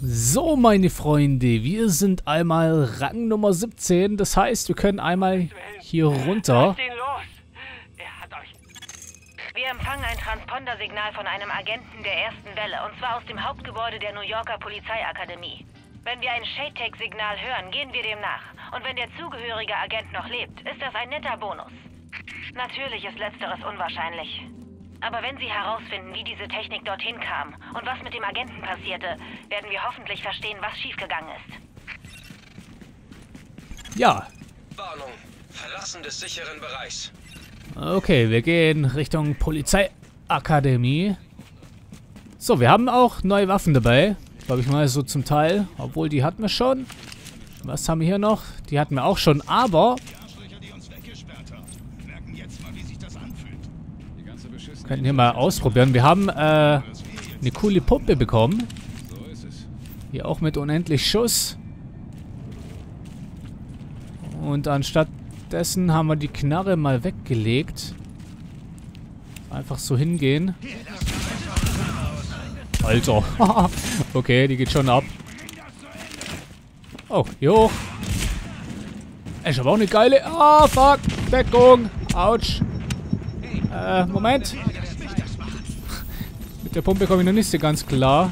So, meine Freunde, wir sind einmal Rang Nummer 17. Das heißt, wir können einmal hier runter. Wir empfangen ein Transpondersignal von einem Agenten der ersten Welle, und zwar aus dem Hauptgebäude der New Yorker Polizeiakademie. Wenn wir ein Shade-Tech-Signal hören, gehen wir dem nach. Und wenn der zugehörige Agent noch lebt, ist das ein netter Bonus. Natürlich ist letzteres unwahrscheinlich. Aber wenn Sie herausfinden, wie diese Technik dorthin kam und was mit dem Agenten passierte, werden wir hoffentlich verstehen, was schiefgegangen ist. Ja. Warnung. Verlassen des sicheren Bereichs. Okay, wir gehen Richtung Polizeiakademie. So, wir haben auch neue Waffen dabei. Glaube ich mal so zum Teil. Obwohl, die hatten wir schon. Was haben wir hier noch? Die hatten wir auch schon, aber Könnten hier mal ausprobieren. Wir haben äh, eine coole Puppe bekommen. Hier auch mit unendlich Schuss. Und anstatt dessen haben wir die Knarre mal weggelegt. Einfach so hingehen. Alter. okay, die geht schon ab. Oh, hier hoch. Ich habe auch eine geile... Ah, oh, fuck. Deckung. Autsch. Äh, Moment. Der Pumpe komme ich noch nicht so ganz klar.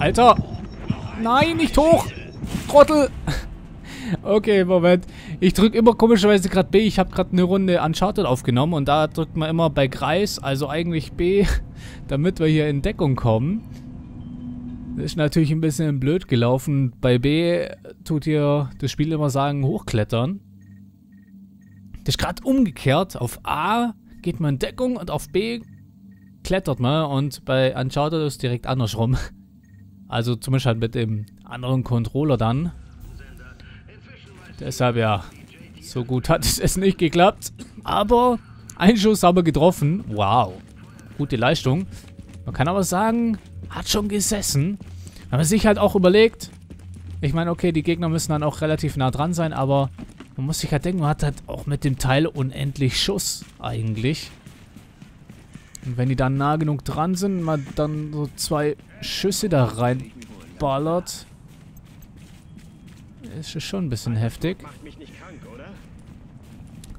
Alter! Nein, nicht hoch! Trottel! Okay, Moment. Ich drücke immer komischerweise gerade B. Ich habe gerade eine Runde Uncharted aufgenommen und da drückt man immer bei Kreis, also eigentlich B, damit wir hier in Deckung kommen. Das ist natürlich ein bisschen blöd gelaufen. Bei B tut hier das Spiel immer sagen, hochklettern. Das ist gerade umgekehrt. Auf A geht man in Deckung und auf B klettert man. Und bei Uncharted ist direkt andersrum. Also zumindest halt mit dem anderen Controller dann. Deshalb ja, so gut hat es nicht geklappt. Aber einen Schuss haben wir getroffen. Wow, gute Leistung. Man kann aber sagen, hat schon gesessen. Wenn man sich halt auch überlegt, ich meine, okay, die Gegner müssen dann auch relativ nah dran sein, aber man muss sich halt denken, man hat halt auch mit dem Teil unendlich Schuss eigentlich. Und wenn die dann nah genug dran sind, man dann so zwei Schüsse da reinballert, ist es schon ein bisschen heftig.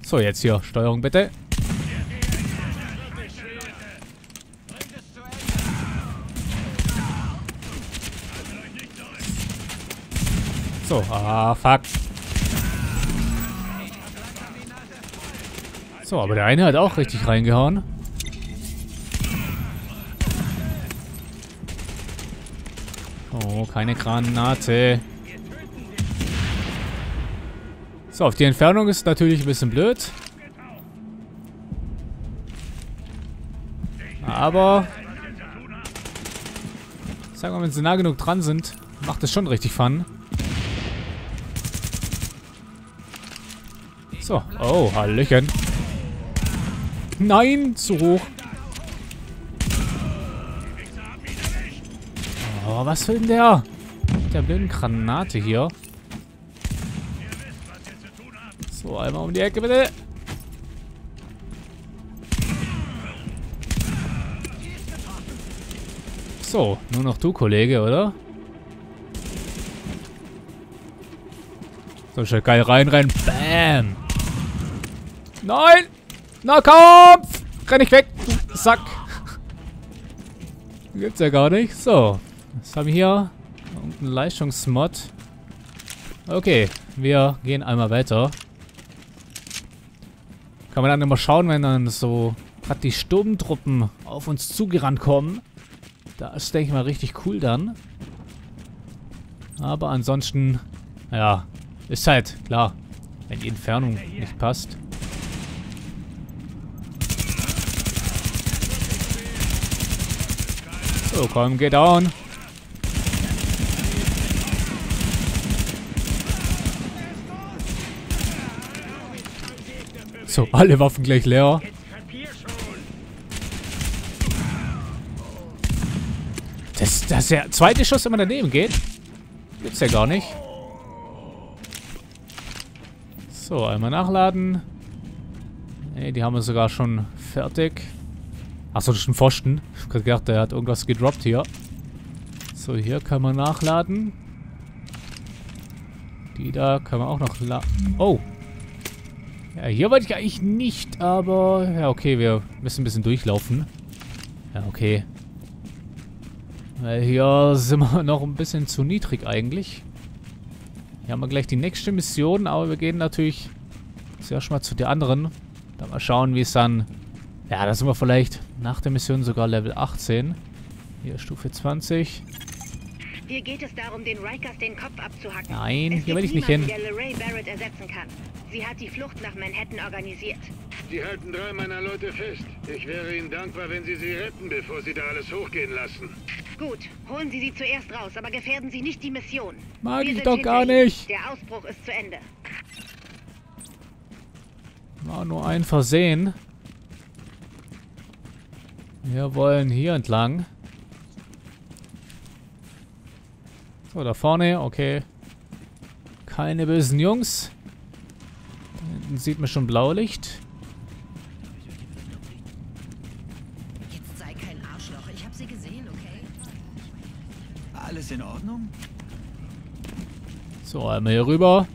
So, jetzt hier. Steuerung bitte. So, ah, fuck. So, aber der eine hat auch richtig reingehauen. Oh, keine Granate. So, auf die Entfernung ist natürlich ein bisschen blöd. Aber... Sagen wir mal, wenn sie nah genug dran sind, macht es schon richtig Fun. So, oh, Hallöchen. Nein, zu hoch. Oh, was will denn der? Der blöden Granate hier. So, einmal um die Ecke, bitte. So, nur noch du, Kollege, oder? So, schnell geil reinrennen. Bam. Nein! Nahkampf! Renn ich weg, du Sack. Gibt's ja gar nicht. So. Was haben wir hier? Irgendein Leistungsmod. Okay, wir gehen einmal weiter. Kann man dann immer schauen, wenn dann so gerade die Sturmtruppen auf uns zugerannt kommen. Das ist, denke ich mal, richtig cool dann. Aber ansonsten, ja, ist halt klar, wenn die Entfernung nicht passt. So, komm, get down. So, alle Waffen gleich leer. Das, dass der zweite Schuss immer daneben geht, gibt's ja gar nicht. So, einmal nachladen. Ne, die haben wir sogar schon fertig. Achso, das ist ein Pfosten. Ich hab gedacht, der hat irgendwas gedroppt hier. So, hier kann man nachladen. Die da kann man auch noch laden. Oh. Ja, hier wollte ich eigentlich nicht, aber... Ja, okay, wir müssen ein bisschen durchlaufen. Ja, okay. Weil hier sind wir noch ein bisschen zu niedrig eigentlich. Hier haben wir gleich die nächste Mission, aber wir gehen natürlich zuerst mal zu der anderen. Dann mal schauen, wie es dann... Ja, da sind wir vielleicht nach der Mission sogar Level 18. Hier Stufe 20. Hier geht es darum, den Rikers den Kopf abzuhacken. Nein, es hier will ich nicht hin. der LeRae Barrett ersetzen kann. Sie hat die Flucht nach Manhattan organisiert. Die halten drei meiner Leute fest. Ich wäre Ihnen dankbar, wenn Sie sie retten, bevor Sie da alles hochgehen lassen. Gut, holen Sie sie zuerst raus, aber gefährden Sie nicht die Mission. Mag Wir ich doch gar nicht. Der Ausbruch ist zu Ende. War nur ein Versehen. Wir wollen hier entlang. So, da vorne, okay. Keine bösen Jungs. Da hinten sieht man schon Blaulicht. Jetzt sei kein Arschloch. Ich habe sie gesehen, okay? Alles in Ordnung? So, einmal hier rüber.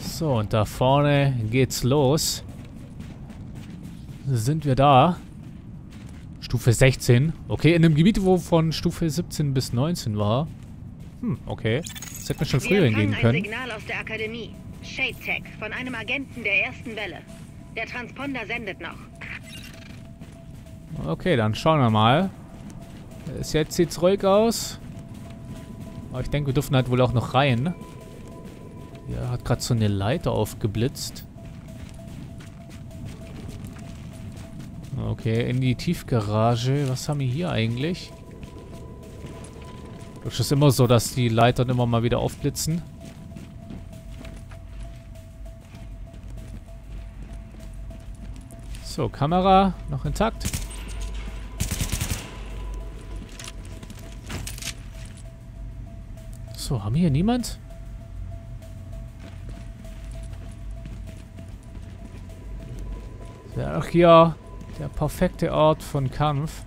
So, und da vorne geht's los. Sind wir da? Stufe 16. Okay, in einem Gebiet, wo von Stufe 17 bis 19 war. Hm, okay. Das hätte man schon früher Wir hingehen empfangen ein können. Signal aus der Akademie. Shade Tech von einem Agenten der ersten Welle. Der Transponder sendet noch. Okay, dann schauen wir mal. Bis jetzt sieht's ruhig aus. Aber ich denke, wir dürfen halt wohl auch noch rein. Hier hat gerade so eine Leiter aufgeblitzt. Okay, in die Tiefgarage. Was haben wir hier eigentlich? Das ist immer so, dass die Leitern immer mal wieder aufblitzen. So, Kamera noch intakt. So, haben wir hier niemand? Doch hier der perfekte Ort von Kampf.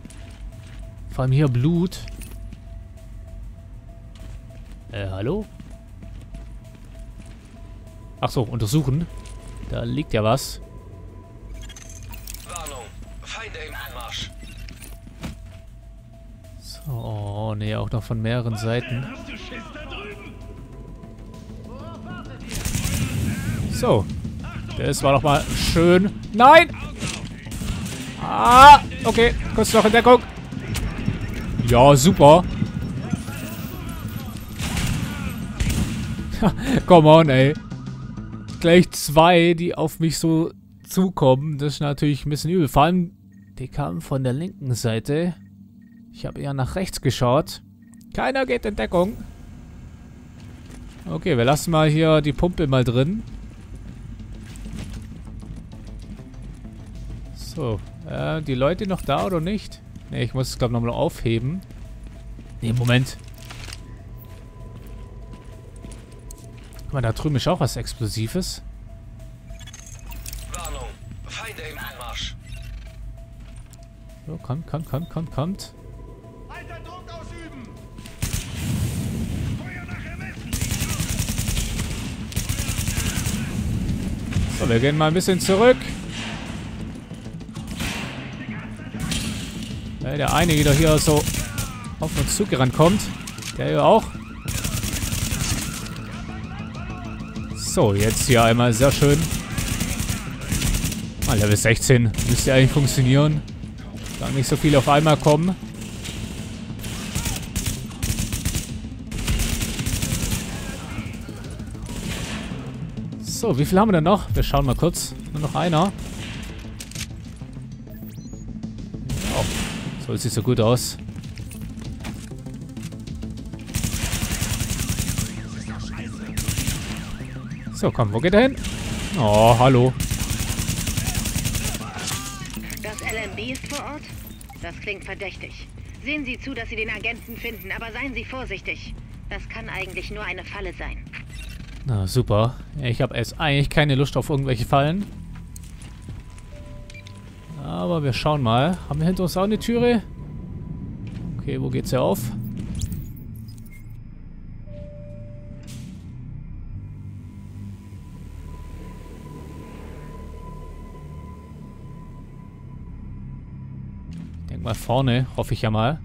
Vor allem hier Blut. Äh, hallo? Ach so, untersuchen. Da liegt ja was. Warnung. Feinde im Anmarsch. So, oh, nee, auch noch von mehreren Seiten. So. Das war doch mal schön. Nein! Ah, okay. Kurz noch in Deckung. Ja, super. Come on, ey. Gleich zwei, die auf mich so zukommen. Das ist natürlich ein bisschen übel. Vor allem, die kamen von der linken Seite. Ich habe eher nach rechts geschaut. Keiner geht in Deckung. Okay, wir lassen mal hier die Pumpe mal drin. So, äh, die Leute noch da oder nicht? Ne, ich muss es glaube nochmal aufheben. Ne, Moment. Guck mal, da drüben ist auch was Explosives. Warnung. Feinde im Anmarsch. So, kommt, kommt, kommt, kommt, kommt. Weiter Druck ausüben! Feuer nach Ermessen! So, wir gehen mal ein bisschen zurück. Ja, der eine wieder hier so auf uns zugerannt kommt. Der hier auch. So, jetzt hier einmal sehr schön. Ah, Level 16. Müsste eigentlich funktionieren. Gar nicht so viel auf einmal kommen. So, wie viel haben wir denn noch? Wir schauen mal kurz. Nur noch einer. So sieht so gut aus. So, komm, wo geht er hin? Oh, hallo. Das LMB ist vor Ort? Das klingt verdächtig. Sehen Sie zu, dass Sie den Agenten finden, aber seien Sie vorsichtig. Das kann eigentlich nur eine Falle sein. Na, super. Ich habe jetzt eigentlich keine Lust auf irgendwelche Fallen. Aber wir schauen mal. Haben wir hinter uns auch eine Türe? Okay, wo geht's hier auf? Ich denk mal vorne, hoffe ich ja mal.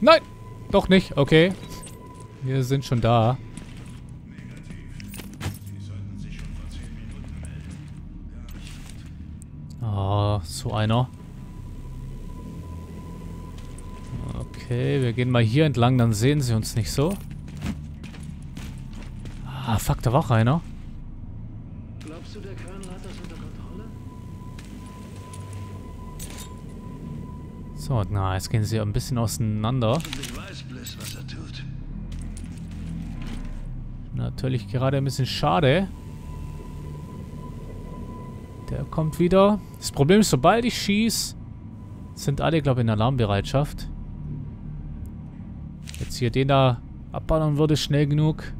Nein! Doch nicht, okay. Wir sind schon da. So einer. Okay, wir gehen mal hier entlang, dann sehen sie uns nicht so. Ah, fuck, da war auch einer. Glaubst du, der Colonel hat das unter Kontrolle? So, na, jetzt gehen sie ein bisschen auseinander. Ich weiß Bliss, was er tut. Natürlich gerade ein bisschen schade. Kommt wieder. Das Problem ist, sobald ich schieße, sind alle, glaube ich, in Alarmbereitschaft. Jetzt hier den da abballern würde, schnell genug.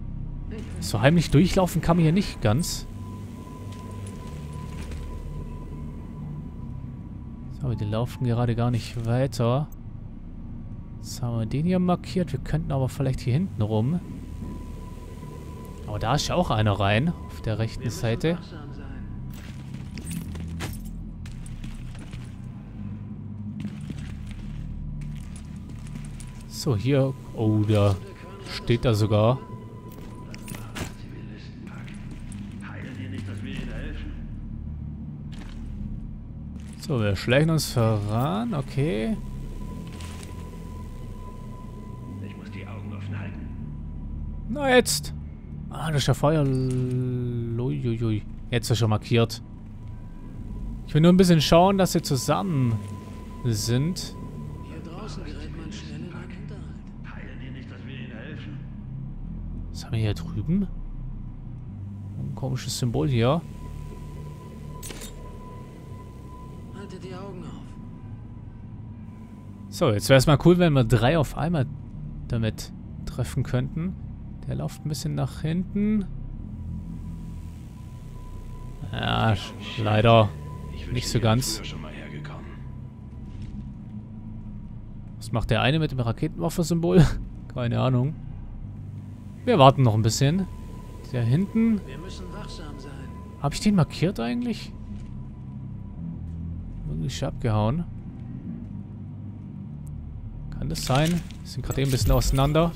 So heimlich durchlaufen kann man hier nicht ganz. So, aber die laufen gerade gar nicht weiter. Jetzt haben wir den hier markiert. Wir könnten aber vielleicht hier hinten rum. Aber da ist ja auch einer rein. Auf der rechten Seite. Wachsam sein. So, hier. Oh, da steht da sogar. So, wir schleichen uns voran. Okay. Ich muss die Augen offen halten. Na jetzt. Ah, das ist ja Feuer. Uiuiui. Jetzt ist er schon markiert. Ich will nur ein bisschen schauen, dass sie zusammen sind. Haben wir hier drüben? Ein komisches Symbol hier. Haltet die Augen auf. So, jetzt wäre es mal cool, wenn wir drei auf einmal damit treffen könnten. Der läuft ein bisschen nach hinten. Ja, leider nicht so ganz. schon mal hergekommen. Was macht der eine mit dem Raketenwaffe-Symbol? Keine Ahnung. Wir warten noch ein bisschen. Der hinten. Wir müssen wachsam sein. Habe ich den markiert eigentlich? Irgendwie abgehauen. Kann das sein? Die sind gerade eben ein bisschen auseinander.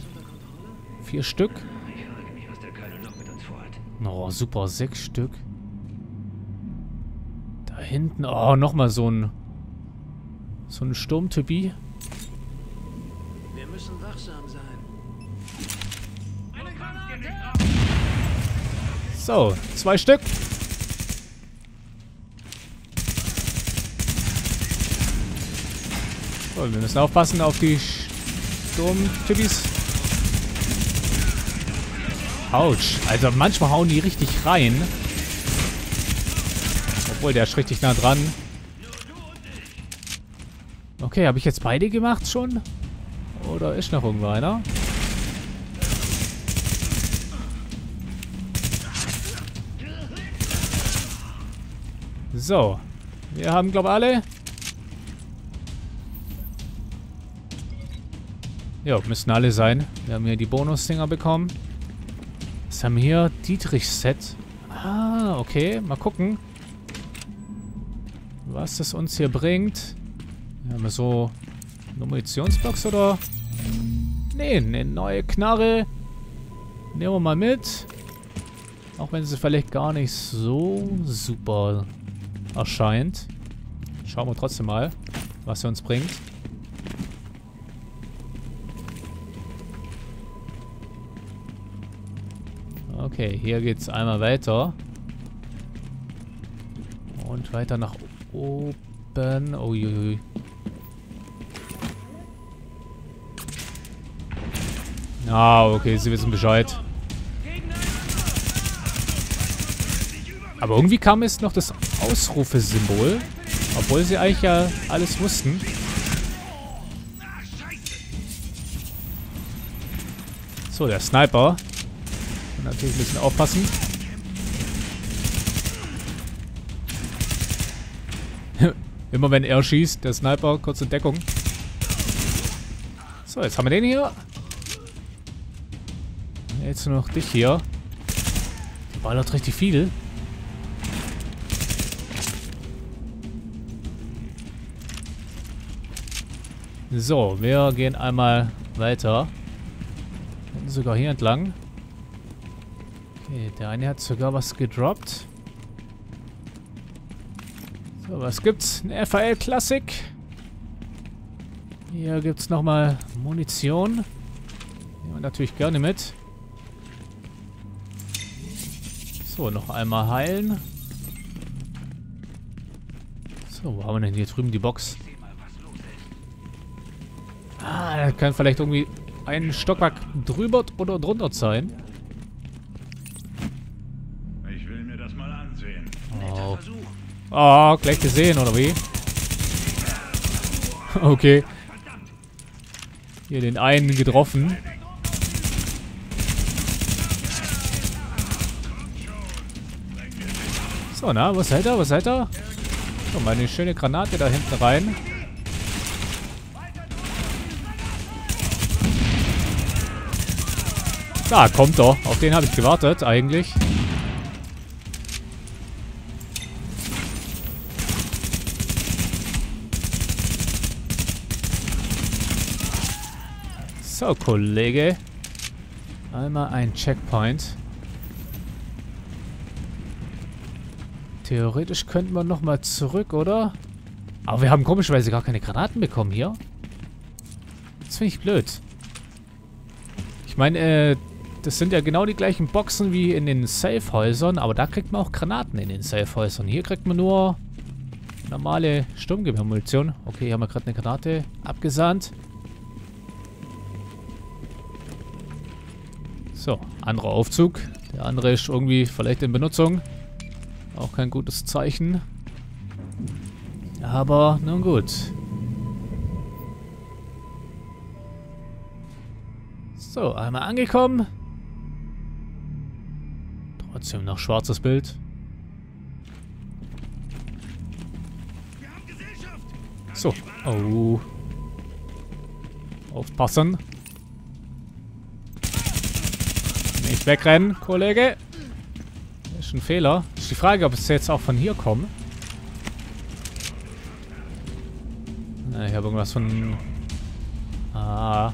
Vier Stück. Oh, super. Sechs Stück. Da hinten. Oh, nochmal so ein... So ein Sturmtypi. Wir müssen wachsam sein. So, zwei Stück. So, wir müssen aufpassen auf die Sturmtypis. Autsch. Also manchmal hauen die richtig rein. Obwohl, der ist richtig nah dran. Okay, habe ich jetzt beide gemacht schon? Oder ist noch irgendwo einer? So. Wir haben, glaube ich, alle. Ja, müssen alle sein. Wir haben hier die Bonus-Dinger bekommen. Was haben wir hier? Dietrich-Set. Ah, okay. Mal gucken. Was das uns hier bringt. Wir haben so eine Munitionsbox oder? Nee, eine neue Knarre. Nehmen wir mal mit. Auch wenn sie vielleicht gar nicht so super erscheint. Schauen wir trotzdem mal, was sie uns bringt. Okay, hier geht's einmal weiter. Und weiter nach oben. Uiuiui. Ah, okay, sie wissen Bescheid. Aber irgendwie kam jetzt noch das Ausrufesymbol. Obwohl sie eigentlich ja alles wussten. So, der Sniper. Und natürlich ein bisschen aufpassen. Immer wenn er schießt, der Sniper, kurze Deckung. So, jetzt haben wir den hier. Jetzt nur noch dich hier. Die ballert richtig viel. So, wir gehen einmal weiter. Sogar hier entlang. Okay, der eine hat sogar was gedroppt. So, was gibt's? Ein FAL Classic. Hier gibt's nochmal Munition. Nehmen wir natürlich gerne mit. So, noch einmal heilen. So, wo haben wir denn hier drüben die Box? Ah, kann vielleicht irgendwie ein Stockwerk drüber oder drunter sein. Ich will mir das mal ansehen. Oh. Oh, gleich gesehen, oder wie? Okay. Hier den einen getroffen. So, na, was seid ihr? Was seid ihr? So, mal eine schöne Granate da hinten rein. Da, kommt doch. Auf den habe ich gewartet, eigentlich. So, Kollege. Einmal ein Checkpoint. Theoretisch könnten wir nochmal zurück, oder? Aber wir haben komischerweise gar keine Granaten bekommen hier. Das finde ich blöd. Ich meine, äh, das sind ja genau die gleichen Boxen wie in den Safe-Häusern, aber da kriegt man auch Granaten in den Safe-Häusern. Hier kriegt man nur normale Sturmgewehrmunition. Okay, hier haben wir gerade eine Granate abgesandt. So, anderer Aufzug. Der andere ist irgendwie vielleicht in Benutzung. Auch kein gutes Zeichen. Aber nun gut. So, einmal angekommen. Trotzdem noch schwarzes Bild. So. Oh. Aufpassen. Nicht wegrennen, Kollege. Ist ein Fehler. Ist die Frage, ob es jetzt auch von hier kommt. Ich habe irgendwas von... Ah.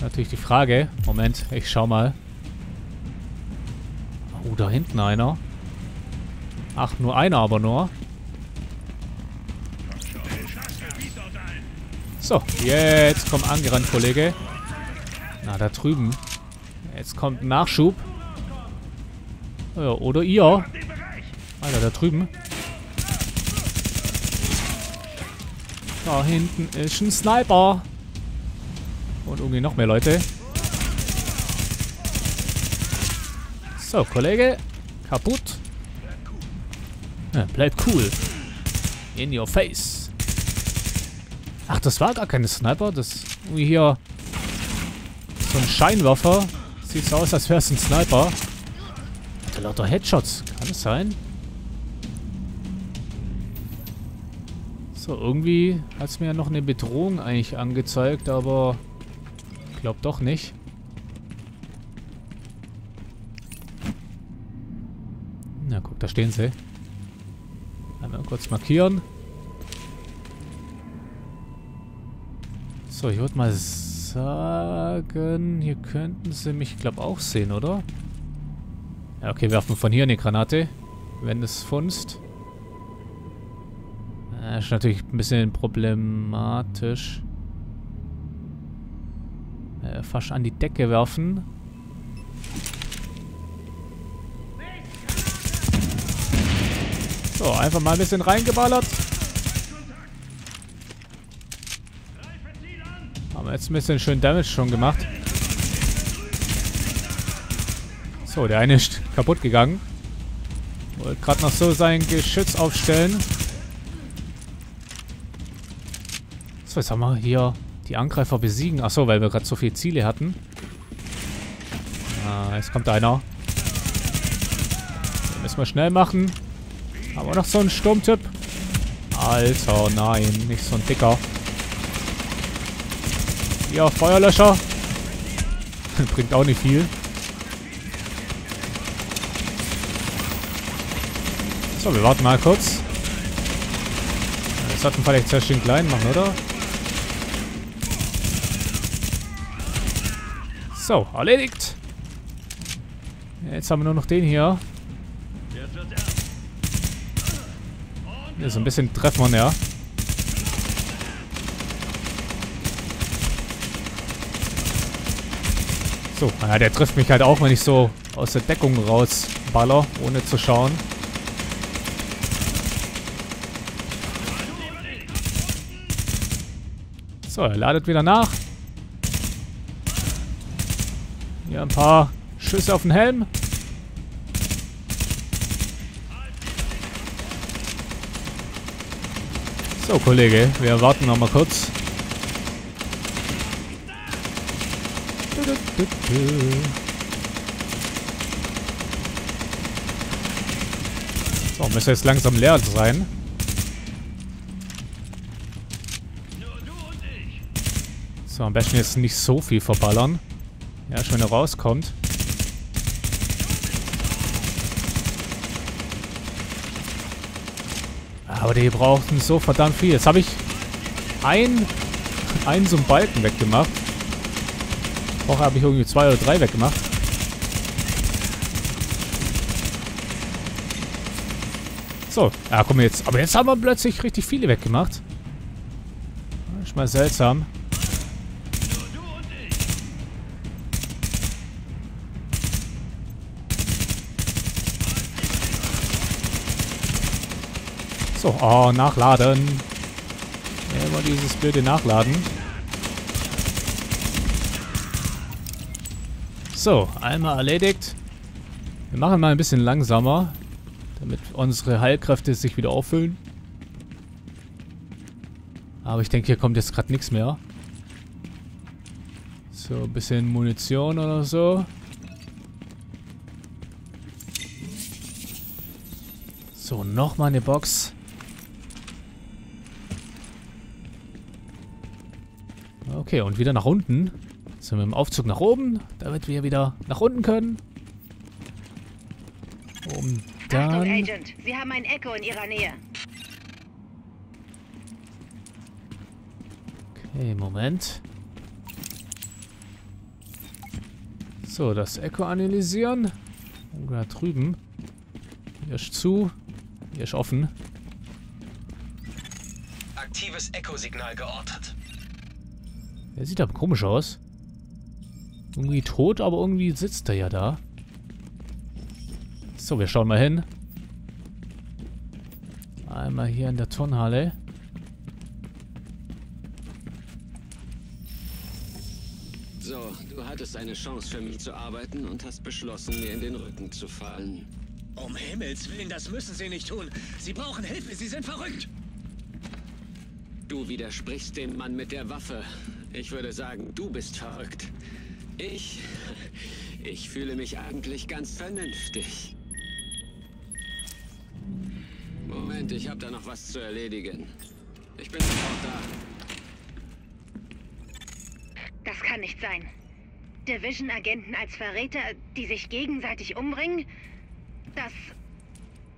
Natürlich die Frage. Moment, ich schau mal. Oh, da hinten einer. Ach, nur einer aber nur. So, jetzt komm angerannt, Kollege. Na, da drüben. Jetzt kommt ein Nachschub. Ja, oder ihr. Alter, da drüben. Da hinten ist ein Sniper. Und irgendwie noch mehr Leute. So, Kollege. Kaputt. Ja, bleib cool. In your face. Ach, das war gar keine Sniper. Das ist irgendwie hier so ein Scheinwerfer. Sieht so aus, als wäre es ein Sniper. Hat lauter Headshots. Kann es sein? So, irgendwie hat es mir ja noch eine Bedrohung eigentlich angezeigt, aber ich glaube doch nicht. Na guck, da stehen sie. Einmal kurz markieren. So, ich würde mal sagen, hier könnten sie mich, glaube auch sehen, oder? Ja, okay, werfen von hier eine Granate, wenn es funzt. Das ist natürlich ein bisschen problematisch. Äh, fast an die Decke werfen. So, einfach mal ein bisschen reingeballert. Haben wir jetzt ein bisschen schön Damage schon gemacht. So, der eine ist kaputt gegangen. Wollte gerade noch so sein Geschütz aufstellen. So, jetzt haben wir hier die Angreifer besiegen. Achso, weil wir gerade so viele Ziele hatten. Ah, jetzt kommt einer. Den müssen wir schnell machen. Aber noch so ein Sturmtyp. Alter, nein, nicht so ein dicker. Ja, Feuerlöscher. Bringt auch nicht viel. So, wir warten mal kurz. Das sollten vielleicht sehr schön klein machen, oder? So, erledigt. Jetzt haben wir nur noch den hier. So ein bisschen treffen wir, ja. So, naja, der trifft mich halt auch, wenn ich so aus der Deckung rausballer, ohne zu schauen. So, er ladet wieder nach. Hier ein paar Schüsse auf den Helm. So, Kollege, wir warten noch mal kurz. So, müsste jetzt langsam leer sein. So, am besten jetzt nicht so viel verballern. Ja, schon wenn er rauskommt. Aber die brauchten so verdammt viel. Jetzt habe ich ein, einen so einen Balken weggemacht. Vorher habe ich irgendwie zwei oder drei weggemacht. So, ja, komm jetzt. Aber jetzt haben wir plötzlich richtig viele weggemacht. Ist mal seltsam. So, oh, nachladen. Immer dieses blöde Nachladen. So, einmal erledigt. Wir machen mal ein bisschen langsamer, damit unsere Heilkräfte sich wieder auffüllen. Aber ich denke, hier kommt jetzt gerade nichts mehr. So, ein bisschen Munition oder so. So, nochmal eine Box. Okay, und wieder nach unten. Sind wir im Aufzug nach oben, damit wir wieder nach unten können. Um dann... Achtung, Agent. Sie haben ein Echo in Ihrer Nähe. Okay, Moment. So, das Echo analysieren. Und da drüben. Hier ist zu. Hier ist offen. Aktives Echo-Signal geortet. Der sieht aber komisch aus. Irgendwie tot, aber irgendwie sitzt er ja da. So, wir schauen mal hin. Einmal hier in der Turnhalle. So, du hattest eine Chance für mich zu arbeiten und hast beschlossen, mir in den Rücken zu fallen. Um Himmels Willen, das müssen Sie nicht tun. Sie brauchen Hilfe, Sie sind verrückt. Du widersprichst dem Mann mit der Waffe. Ich würde sagen, du bist verrückt. Ich... Ich fühle mich eigentlich ganz vernünftig. Moment, ich habe da noch was zu erledigen. Ich bin sofort da. Das kann nicht sein. Division-Agenten als Verräter, die sich gegenseitig umbringen? Das...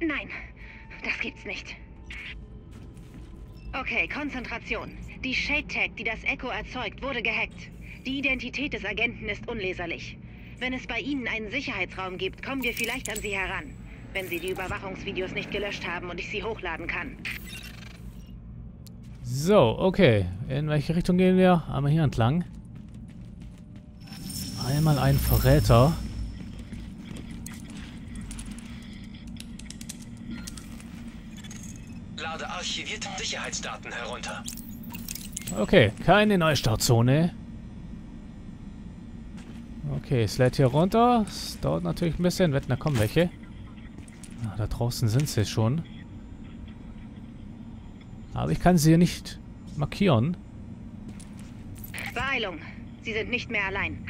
Nein, das gibt's nicht. Okay, Konzentration. Die Shade-Tag, die das Echo erzeugt, wurde gehackt. Die Identität des Agenten ist unleserlich. Wenn es bei Ihnen einen Sicherheitsraum gibt, kommen wir vielleicht an Sie heran. Wenn Sie die Überwachungsvideos nicht gelöscht haben und ich sie hochladen kann. So, okay. In welche Richtung gehen wir? Einmal hier entlang. Einmal ein Verräter. Lade archivierte Sicherheitsdaten herunter. Okay, keine Neustartzone. Okay, es lädt hier runter. Es dauert natürlich ein bisschen. Wetten, da kommen welche. Ah, da draußen sind sie schon. Aber ich kann sie hier nicht markieren. Beeilung. Sie sind nicht mehr allein.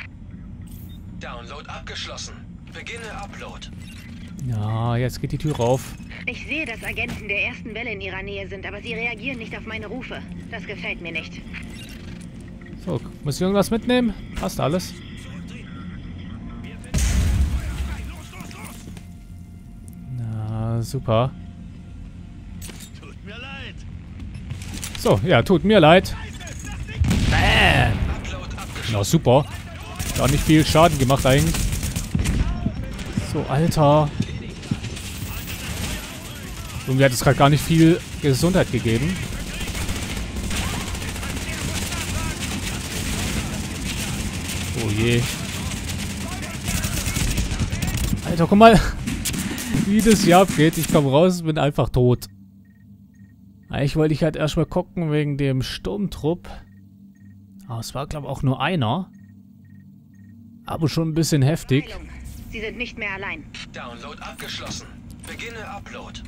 Download abgeschlossen. Beginne Upload. Ja, jetzt geht die Tür auf. Ich sehe, dass Agenten der ersten Welle in ihrer Nähe sind, aber sie reagieren nicht auf meine Rufe. Das gefällt mir nicht. So, muss ich irgendwas mitnehmen? Passt alles. Na, super. Tut mir leid. So, ja, tut mir leid. Bam! Na, super. Gar nicht viel Schaden gemacht eigentlich. So, Alter. Irgendwie hat es gerade gar nicht viel Gesundheit gegeben. Oh je. Alter, guck mal, wie das hier abgeht. Ich komme raus, bin einfach tot. Eigentlich wollte ich halt erstmal gucken wegen dem Sturmtrupp. Aber es war, glaube ich, auch nur einer. Aber schon ein bisschen heftig. Sie sind nicht mehr allein. Download abgeschlossen. Beginne Upload.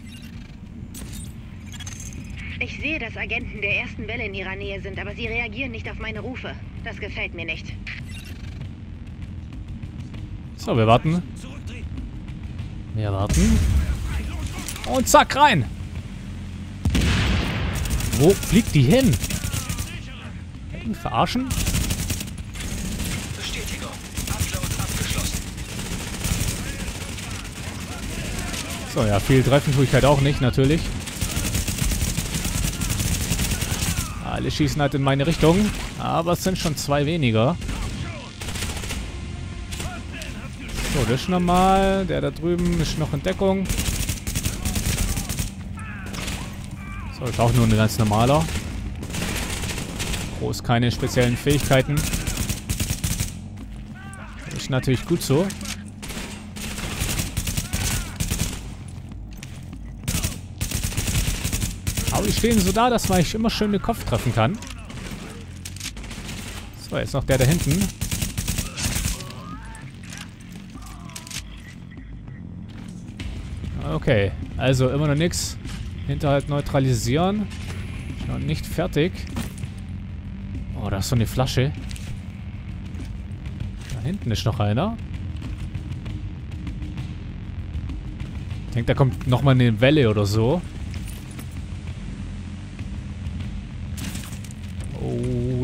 Ich sehe, dass Agenten der ersten Welle in ihrer Nähe sind, aber sie reagieren nicht auf meine Rufe. Das gefällt mir nicht. So, wir warten. Wir warten. Und zack, rein. Wo fliegt die hin? Verarschen? So, ja, viel treffen tue ich halt auch nicht, natürlich. Alle schießen halt in meine Richtung. Aber es sind schon zwei weniger. So, das ist normal. Der da drüben ist noch in Deckung. So, ist auch nur ein ganz normaler. Groß keine speziellen Fähigkeiten. Ist natürlich gut so. Aber die stehen so da, dass man eigentlich immer schön den Kopf treffen kann. So, jetzt noch der da hinten. Okay, also immer noch nichts. Hinterhalt neutralisieren. Noch nicht fertig. Oh, da ist so eine Flasche. Da hinten ist noch einer. Ich denke, da kommt nochmal eine Welle oder so.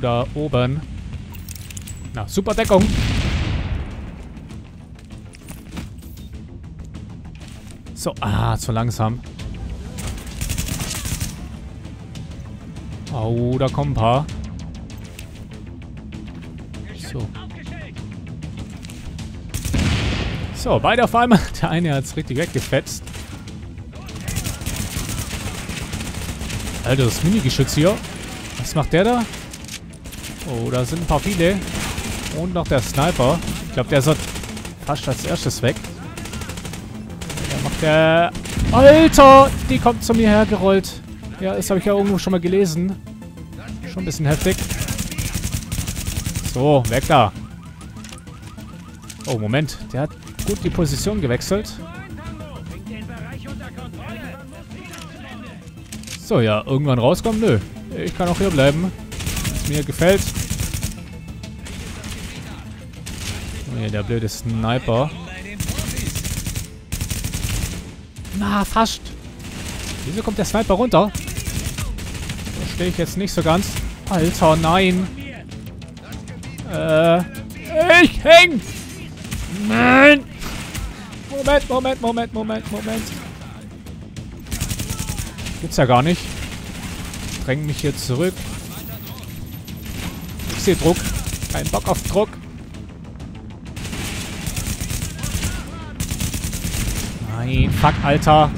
Da oben. Na, super Deckung. So, ah, zu langsam. Oh, da kommen ein paar. So. So, beide auf einmal. Der eine hat es richtig weggefetzt. Alter, das Mini-Geschütz hier. Was macht der da? Oh, da sind ein paar viele. Und noch der Sniper. Ich glaube, der sollte fast als erstes weg. Der macht der... Alter! Die kommt zu mir hergerollt. Ja, das habe ich ja irgendwo schon mal gelesen. Schon ein bisschen heftig. So, weg da. Oh, Moment. Der hat gut die Position gewechselt. So, ja, irgendwann rauskommen? Nö. Ich kann auch hier bleiben. Es mir gefällt. Hier, der blöde Sniper. Na, fast. Wieso kommt der Sniper runter? Verstehe ich jetzt nicht so ganz. Alter, nein. Äh, ich häng! Nein! Moment, Moment, Moment, Moment, Moment. Gibt's ja gar nicht. Dräng mich hier zurück. Ich sehe Druck. Kein Bock auf Druck. Nein, fuck, Alter.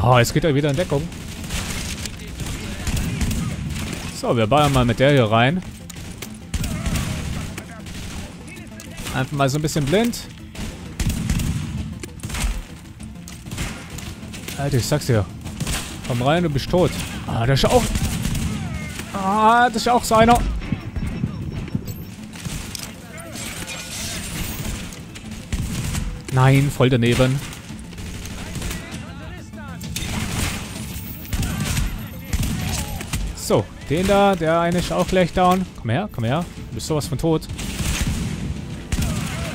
Oh, jetzt geht er wieder in Deckung. So, wir ballern mal mit der hier rein. Einfach mal so ein bisschen blind. Alter, ich sag's dir. Komm rein, du bist tot. Ah, das ist auch... Ah, das ist auch so einer. Nein, voll daneben. So, den da, der eine ist auch gleich down. Komm her, komm her. Du bist sowas von tot.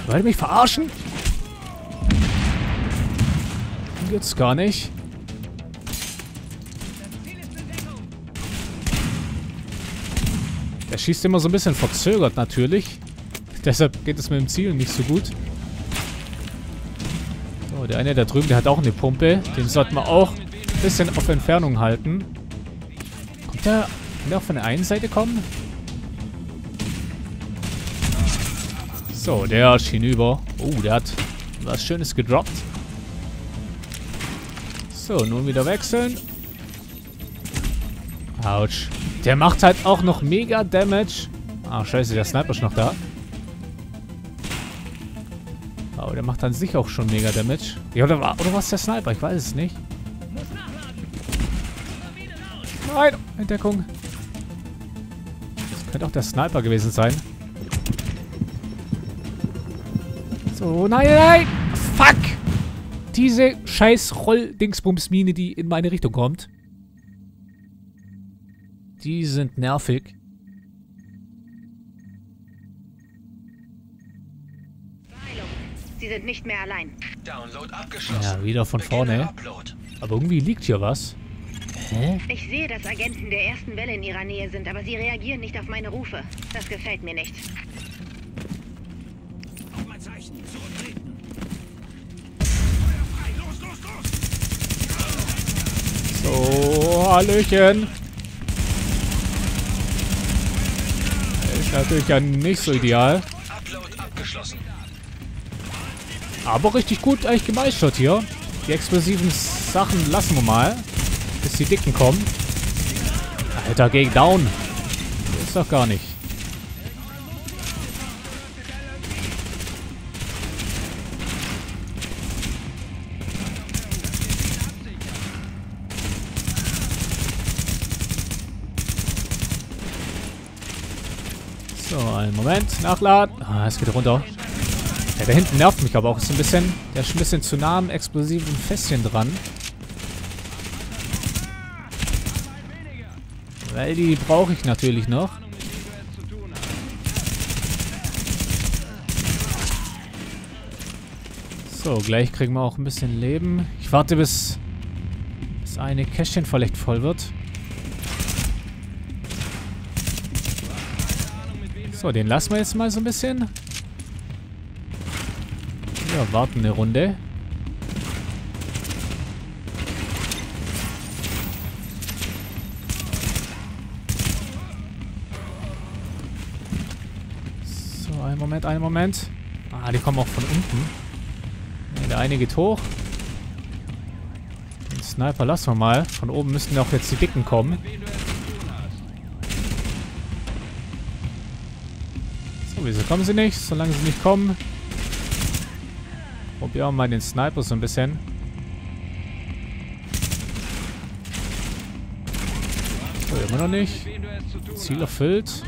Wollt ihr mich verarschen? Geht's gar nicht. Der schießt immer so ein bisschen verzögert natürlich. Deshalb geht es mit dem Ziel nicht so gut. So, der eine da drüben, der hat auch eine Pumpe. Den sollten wir auch ein bisschen auf Entfernung halten. Kommt der, kann der auch von der einen Seite kommen? So, der ist hinüber. Oh, der hat was Schönes gedroppt. So, nun wieder wechseln. Autsch. Der macht halt auch noch mega Damage. Ah, scheiße, der Sniper ist noch da. Aber der macht an sich auch schon mega Damage. Ja, oder war, oder war es der Sniper? Ich weiß es nicht. Nein, Entdeckung. Das könnte auch der Sniper gewesen sein. So, nein, nein! Fuck! Diese scheiß Roll-Dingsbums-Mine, die in meine Richtung kommt. Die sind nervig. Sie sind nicht mehr allein. Download abgeschlossen. Ja, wieder von vorne. Aber irgendwie liegt hier was. Hä? Ich sehe, dass Agenten der ersten Welle in ihrer Nähe sind, aber sie reagieren nicht auf meine Rufe. Das gefällt mir nicht. Mein Zeichen. Zurücktreten. So, Hallöchen. Ist natürlich ja nicht so ideal. Upload abgeschlossen. Aber richtig gut eigentlich gemeistert hier. Die explosiven Sachen lassen wir mal. Bis die Dicken kommen. Alter, gegen Down. Ist doch gar nicht. So, einen Moment. Nachladen. Ah, es geht runter. Ja, da hinten nervt mich aber auch so ein bisschen. Der ist ein bisschen zu nah am explosiven Fässchen dran. Weil die brauche ich natürlich noch. So, gleich kriegen wir auch ein bisschen Leben. Ich warte, bis das eine Kästchen vielleicht voll wird. So, den lassen wir jetzt mal so ein bisschen. Ja, warten eine Runde. So, einen Moment, einen Moment. Ah, die kommen auch von unten. Der eine geht hoch. Den Sniper lassen wir mal. Von oben müssten auch jetzt die Dicken kommen. So, wieso kommen sie nicht? Solange sie nicht kommen, probieren wir mal den Sniper so ein bisschen. So, immer noch nicht. Ziel erfüllt.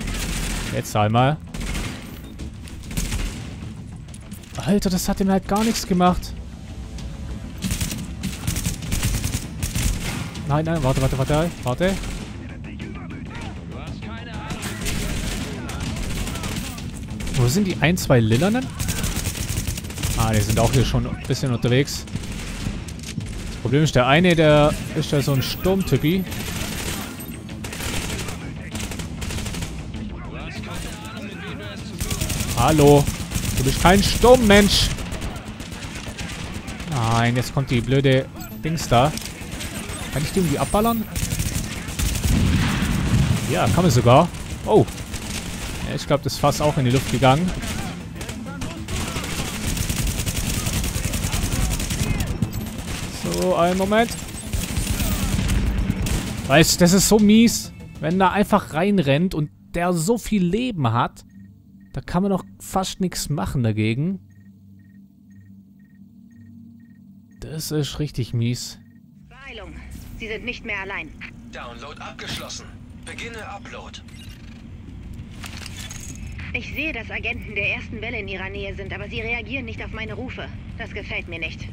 Jetzt einmal. Alter, das hat ihm halt gar nichts gemacht. Nein, nein, warte, warte, warte, warte. Wo sind die ein, zwei Lilanen? Ah, die sind auch hier schon ein bisschen unterwegs. Das Problem ist, der eine, der ist ja so ein Sturmtypi. Hallo. Du bist kein Sturmmensch. Nein, jetzt kommt die blöde Dings da. Kann ich die irgendwie abballern? Ja, kann man sogar. Oh. Ja, ich glaube, das Fass auch in die Luft gegangen. So, einen Moment. Weißt das ist so mies, wenn da einfach reinrennt und der so viel Leben hat. Da kann man doch fast nichts machen dagegen. Das ist richtig mies. Beeilung. Sie sind nicht mehr allein. Download abgeschlossen. Beginne Upload. Ich sehe, dass Agenten der ersten Welle in ihrer Nähe sind, aber sie reagieren nicht auf meine Rufe. Das gefällt mir nicht.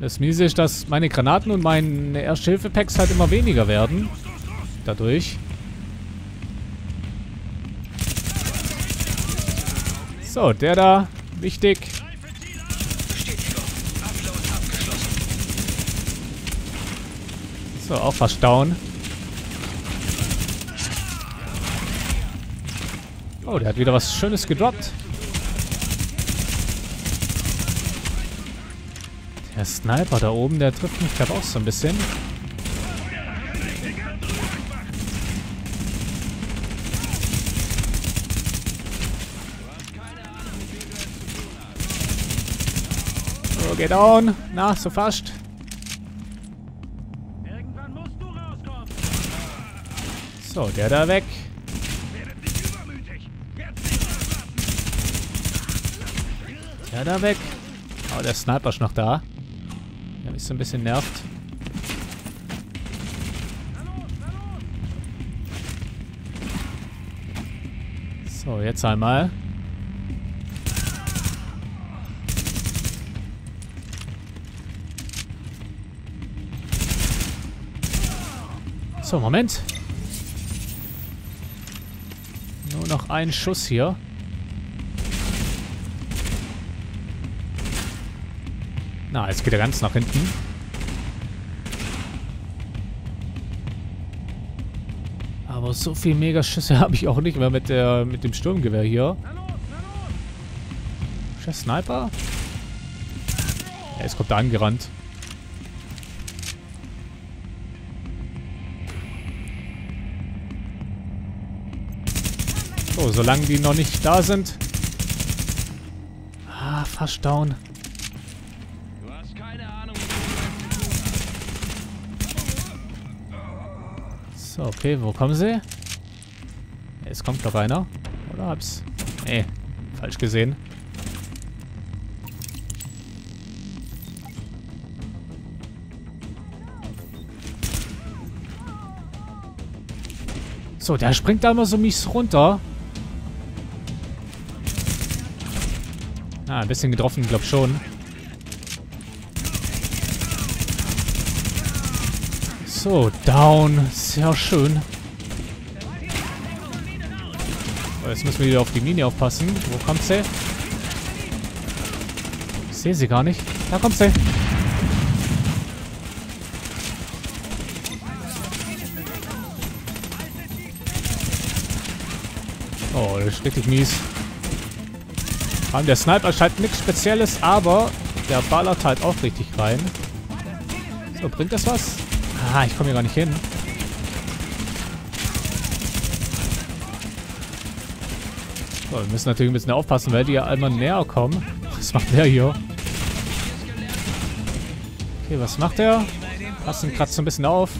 Das Miese ist, dass meine Granaten und meine Erste-Hilfe-Packs halt immer weniger werden. Dadurch. So, der da. Wichtig. So, auch fast down. Oh, der hat wieder was Schönes gedroppt. Der Sniper da oben, der trifft mich glaube auch so ein bisschen. So, geht down. Na, so fast. So, der da weg. Der da weg. Oh, der Sniper ist noch da. Mich so ein bisschen nervt. So, jetzt einmal. So, Moment. Nur noch ein Schuss hier. Na, jetzt geht er ganz nach hinten. Aber so viel Megaschüsse habe ich auch nicht mehr mit der mit dem Sturmgewehr hier. Ist der Sniper? Ja, jetzt kommt er angerannt. So, solange die noch nicht da sind. Ah, fast down. So, okay, wo kommen sie? Es kommt noch einer. Oder hab's... Nee, falsch gesehen. So, der springt da immer so mies runter. Ah, ein bisschen getroffen, glaub schon. So, down. Sehr schön. Jetzt müssen wir wieder auf die Mine aufpassen. Wo kommt sie? Ich sehe sie gar nicht. Da kommt sie. Oh, das ist richtig mies. Vor allem der Sniper scheint nichts Spezielles, aber der ballert halt auch richtig rein. So, bringt das was? Ah, ich komme hier gar nicht hin. So, wir müssen natürlich ein bisschen aufpassen, weil die ja einmal näher kommen. Was macht der hier? Okay, was macht der? Passen kratzt so ein bisschen auf.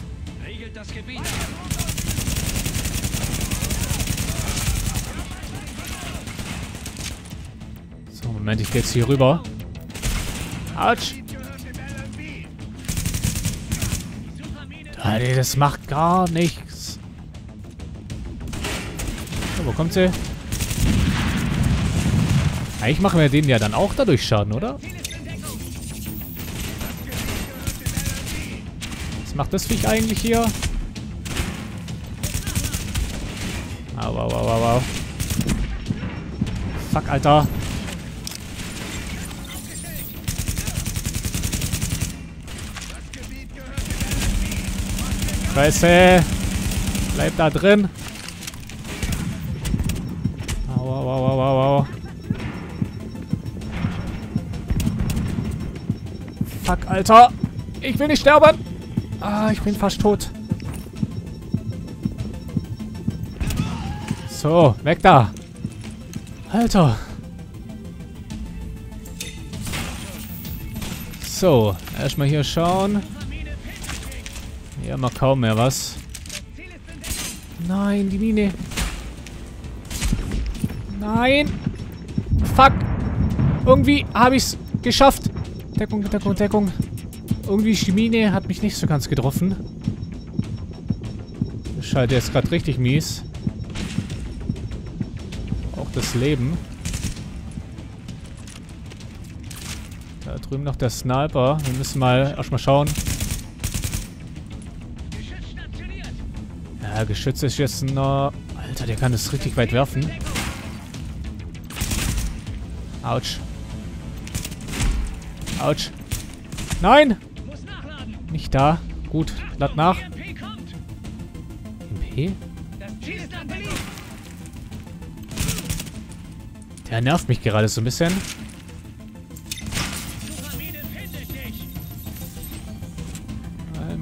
So, Moment, ich gehe jetzt hier rüber. Autsch! Alter, das macht gar nichts. So, wo kommt sie? Eigentlich machen wir denen ja dann auch dadurch Schaden, oder? Was macht das Viech eigentlich hier? Au, au, au, au, au. Fuck, Alter. Scheiße. Bleib da drin. Au, au, au, au, au. Fuck, Alter. Ich will nicht sterben. Ah, ich bin fast tot. So, weg da. Alter. So, erstmal hier schauen. Haben wir kaum mehr was. Nein, die Mine. Nein. Fuck. Irgendwie habe ich es geschafft. Deckung, Deckung, Deckung. Irgendwie die Mine hat mich nicht so ganz getroffen. Das scheint jetzt gerade richtig mies. Auch das Leben. Da drüben noch der Sniper. Wir müssen mal erstmal schauen. Ja, Geschütz ist jetzt noch... Alter, der kann das richtig weit werfen. Autsch. Autsch. Nein! Nicht da. Gut, lad nach. MP? Der nervt mich gerade so ein bisschen.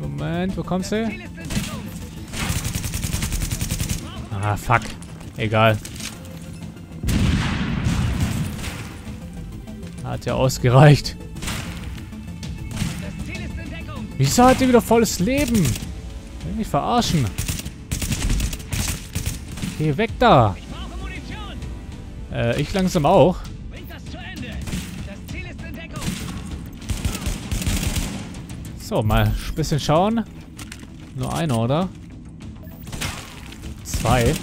Moment, wo kommst du? Ah, fuck. Egal. Hat ja ausgereicht. Wieso hat die wieder volles Leben? Will mich verarschen. Geh weg da. Äh, ich langsam auch. So, mal ein bisschen schauen. Nur einer, oder? Zwei.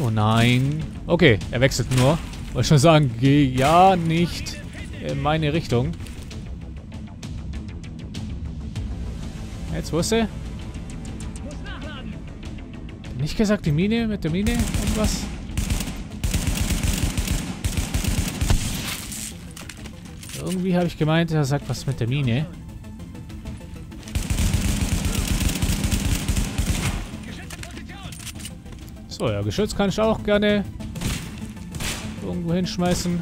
Oh nein. Okay, er wechselt nur. Wollte schon sagen, geh ja nicht in meine Richtung. Jetzt, wo ist? Nicht gesagt, die Mine? Mit der Mine? Irgendwas? Irgendwie habe ich gemeint, er sagt was mit der Mine. So, ja, Geschütz kann ich auch gerne irgendwo hinschmeißen.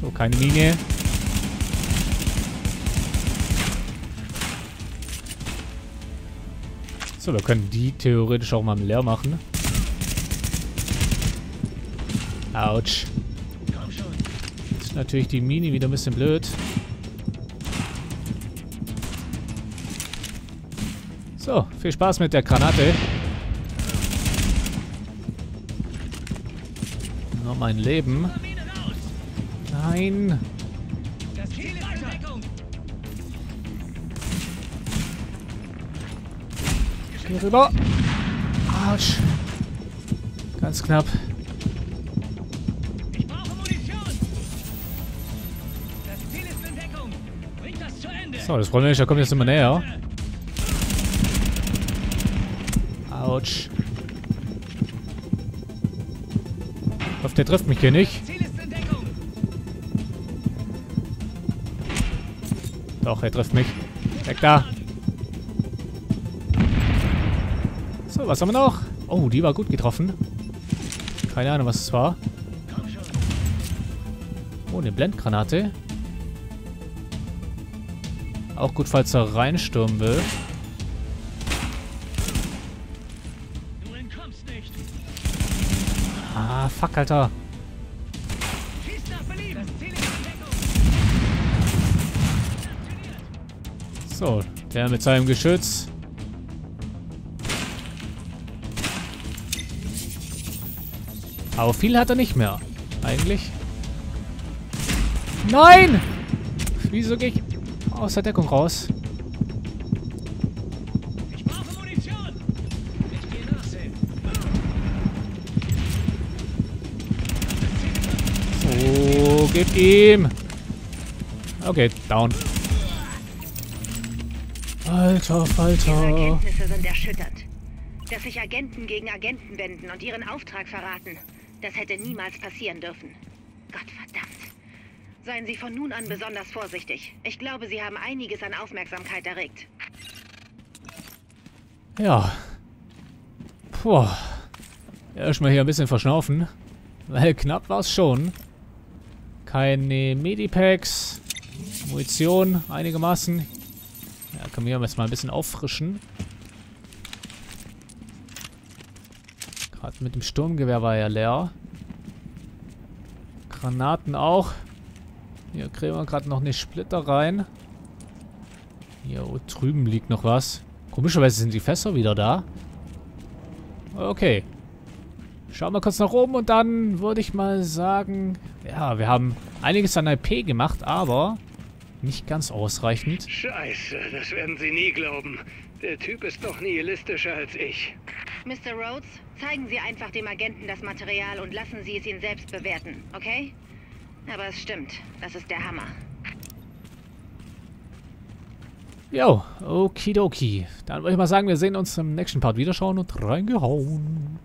So, keine Mine. So, wir können die theoretisch auch mal leer machen. Autsch. Ist natürlich die Mini wieder ein bisschen blöd. So, viel Spaß mit der Granate. Nur mein Leben. Nein. Geh rüber. Arsch. Ganz knapp. So, das Problem ist, er kommt jetzt immer näher. Autsch. Ich hoffe, der trifft mich hier nicht. Doch, er trifft mich. Weg da. So, was haben wir noch? Oh, die war gut getroffen. Keine Ahnung, was es war. Oh, eine Blendgranate. Auch gut, falls er reinstürmen will. Ah, fuck, Alter. So, der mit seinem Geschütz. Aber viel hat er nicht mehr. Eigentlich. Nein! Wieso gehe ich aus der Deckung raus? So, gib ihm. Okay, down. Alter, Falter. Erkenntnisse sind erschüttert. Dass sich Agenten gegen Agenten wenden und ihren Auftrag verraten, das hätte niemals passieren dürfen. Gott verdammt. Seien Sie von nun an besonders vorsichtig. Ich glaube, Sie haben einiges an Aufmerksamkeit erregt. Ja. Puh. Erstmal hier ein bisschen verschnaufen. Weil knapp war es schon. Keine Medipacks. Munition einigermaßen. Ja, können wir jetzt mal ein bisschen auffrischen. Gerade mit dem Sturmgewehr war er leer. Granaten auch. Hier kriegen wir gerade noch eine Splitter rein. Hier oh, drüben liegt noch was. Komischerweise sind die Fässer wieder da. Okay. Schauen wir kurz nach oben und dann würde ich mal sagen, ja, wir haben einiges an IP gemacht, aber nicht ganz ausreichend. Scheiße, das werden Sie nie glauben. Der Typ ist doch nihilistischer als ich. Mr. Rhodes, zeigen Sie einfach dem Agenten das Material und lassen Sie es ihn selbst bewerten, okay? Aber es stimmt, das ist der Hammer. Jo, okidoki. Dann würde ich mal sagen, wir sehen uns im nächsten Part wieder schauen und reingehauen.